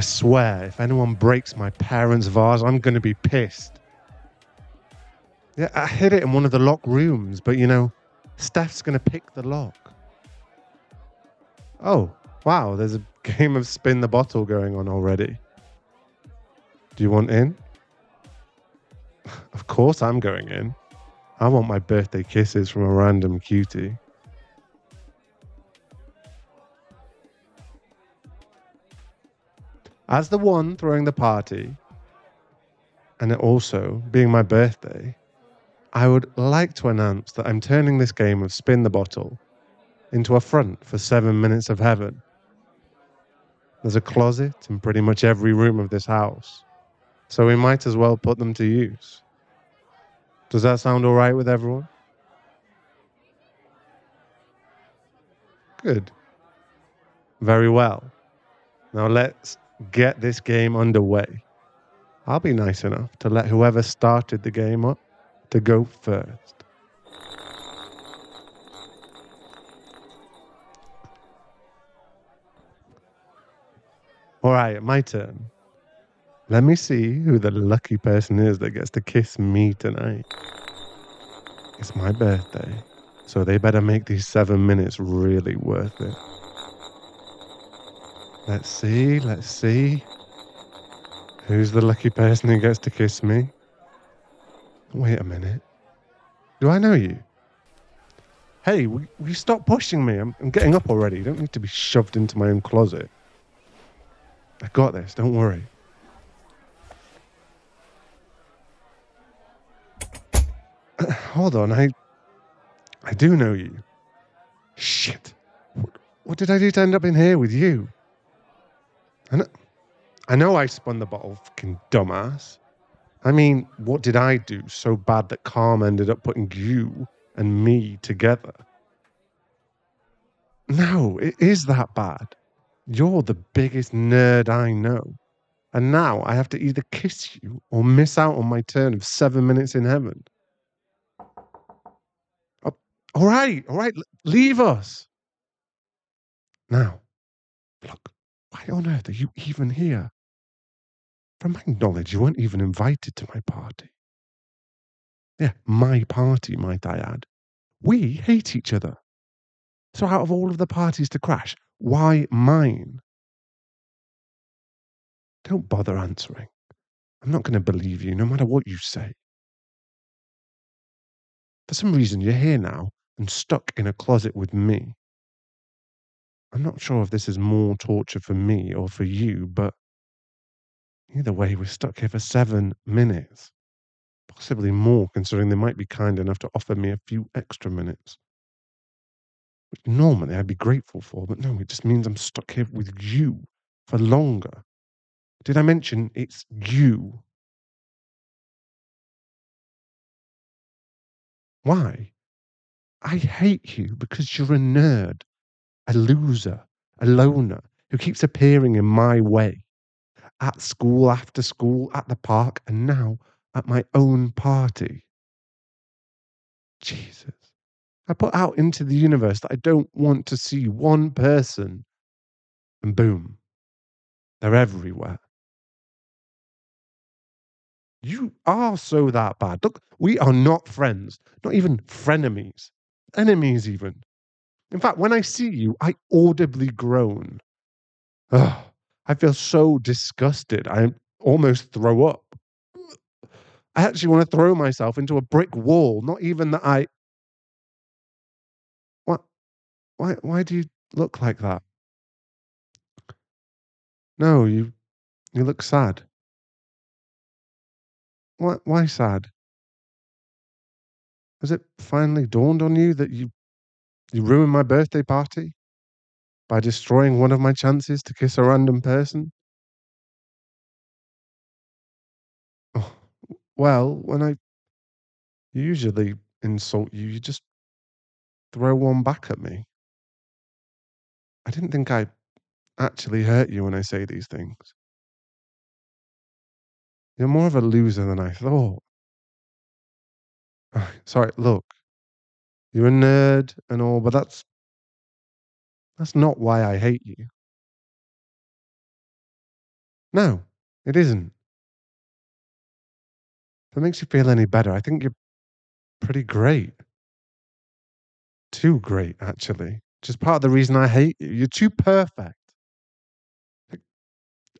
I swear, if anyone breaks my parents' vase, I'm going to be pissed. Yeah, I hid it in one of the locked rooms, but you know, Steph's going to pick the lock. Oh, wow, there's a game of spin the bottle going on already. Do you want in? Of course, I'm going in. I want my birthday kisses from a random cutie. As the one throwing the party, and it also being my birthday, I would like to announce that I'm turning this game of Spin the Bottle into a front for seven minutes of heaven. There's a closet in pretty much every room of this house, so we might as well put them to use. Does that sound all right with everyone? Good. Very well. Now let's get this game underway. I'll be nice enough to let whoever started the game up to go first. All right, my turn. Let me see who the lucky person is that gets to kiss me tonight. It's my birthday, so they better make these seven minutes really worth it. Let's see, let's see. Who's the lucky person who gets to kiss me? Wait a minute. Do I know you? Hey, will you stop pushing me? I'm, I'm getting up already. You don't need to be shoved into my own closet. I got this, don't worry. Hold on, I I do know you. Shit. What, what did I do to end up in here with you? I know, I spun the bottle, fucking dumbass. I mean, what did I do so bad that Karma ended up putting you and me together? No, it is that bad. You're the biggest nerd I know. And now I have to either kiss you or miss out on my turn of seven minutes in heaven. Oh, all right, all right, leave us. Now, look, why on earth are you even here? From my knowledge, you weren't even invited to my party. Yeah, my party, might I add. We hate each other. So, out of all of the parties to crash, why mine? Don't bother answering. I'm not going to believe you no matter what you say. For some reason, you're here now and stuck in a closet with me. I'm not sure if this is more torture for me or for you, but either way, we're stuck here for seven minutes. Possibly more, considering they might be kind enough to offer me a few extra minutes. Which normally I'd be grateful for, but no, it just means I'm stuck here with you for longer. Did I mention it's you? Why? I hate you because you're a nerd a loser, a loner who keeps appearing in my way at school, after school, at the park, and now at my own party. Jesus. I put out into the universe that I don't want to see one person, and boom, they're everywhere. You are so that bad. Look, we are not friends, not even frenemies, enemies, even. In fact, when I see you, I audibly groan. Ugh, I feel so disgusted. I almost throw up. I actually want to throw myself into a brick wall, not even that I. What? Why, why do you look like that? No, you, you look sad. Why, why sad? Has it finally dawned on you that you you ruined my birthday party by destroying one of my chances to kiss a random person? Oh, well, when I usually insult you, you just throw one back at me. I didn't think I actually hurt you when I say these things. You're more of a loser than I thought. Sorry, look, you're a nerd and all, but that's that's not why I hate you. No, it isn't. If it makes you feel any better, I think you're pretty great. Too great, actually. Is part of the reason I hate you. You're too perfect.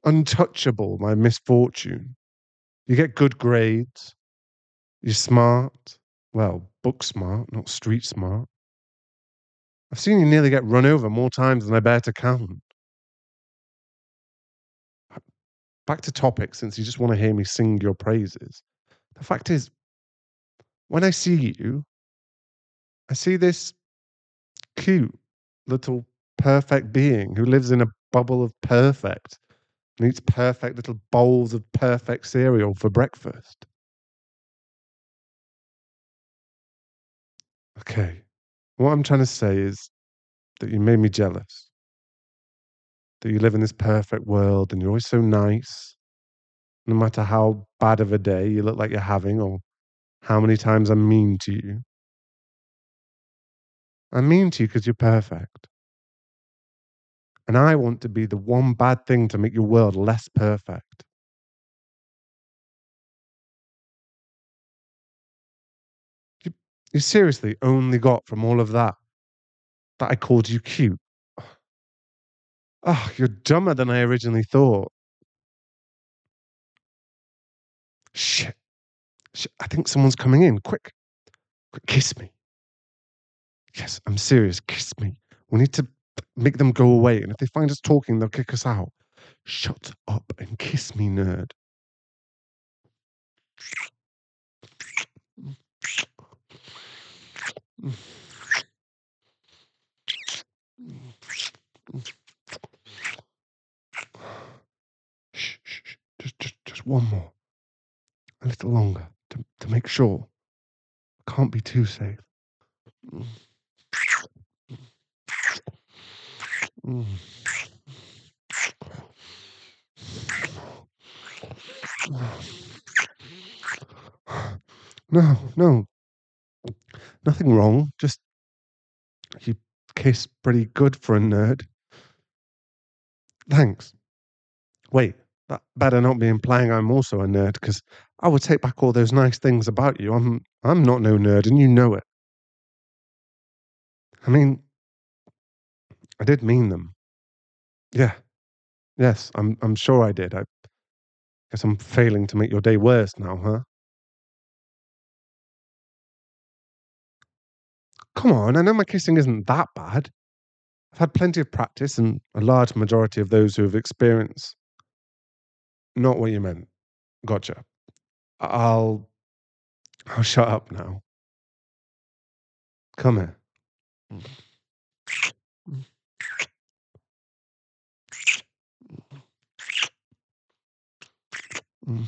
Untouchable, my misfortune. You get good grades. You're smart. Well, book smart, not street smart. I've seen you nearly get run over more times than I bear to count. Back to topic, since you just want to hear me sing your praises. The fact is, when I see you, I see this cute little perfect being who lives in a bubble of perfect and eats perfect little bowls of perfect cereal for breakfast. Okay. What I'm trying to say is that you made me jealous. That you live in this perfect world and you're always so nice. No matter how bad of a day you look like you're having or how many times I'm mean to you. I'm mean to you because you're perfect. And I want to be the one bad thing to make your world less perfect. You, seriously only got from all of that that I called you cute. Oh, you're dumber than I originally thought. Shit. Shit. I think someone's coming in. Quick. Quick, kiss me. Yes, I'm serious. Kiss me. We need to make them go away. And if they find us talking, they'll kick us out. Shut up and kiss me, nerd. Shh, shh, shh. Just, just, just one more. A little longer to, to make sure. Can't be too safe. No, no. Nothing wrong. Just you kiss pretty good for a nerd. Thanks. Wait, that better not be implying I'm also a nerd, because I would take back all those nice things about you. I'm I'm not no nerd, and you know it. I mean, I did mean them. Yeah. Yes, I'm I'm sure I did. I guess I'm failing to make your day worse now, huh? Come on, I know my kissing isn't that bad. I've had plenty of practice, and a large majority of those who have experienced. Not what you meant. Gotcha. I'll I'll shut up now. Come here. Mm.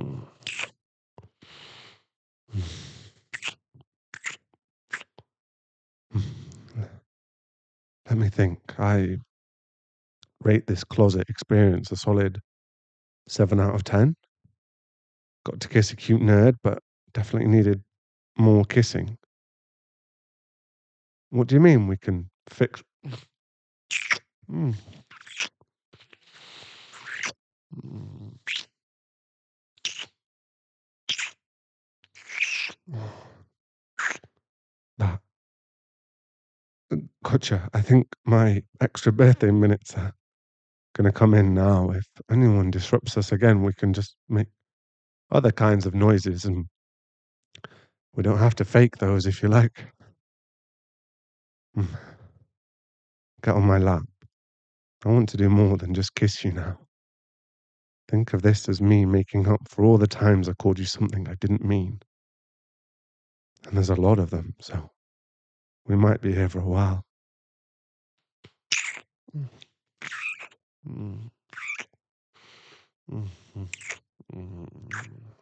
Mm. Let me think. I rate this closet experience a solid seven out of ten. Got to kiss a cute nerd, but definitely needed more kissing. What do you mean we can fix? Mm. That. I think my extra birthday minutes are gonna come in now. If anyone disrupts us again, we can just make other kinds of noises and we don't have to fake those if you like. Mm. Get on my lap. I want to do more than just kiss you now. Think of this as me making up for all the times I called you something I didn't mean. And there's a lot of them, so we might be here for a while. 음. 음. 음. 음.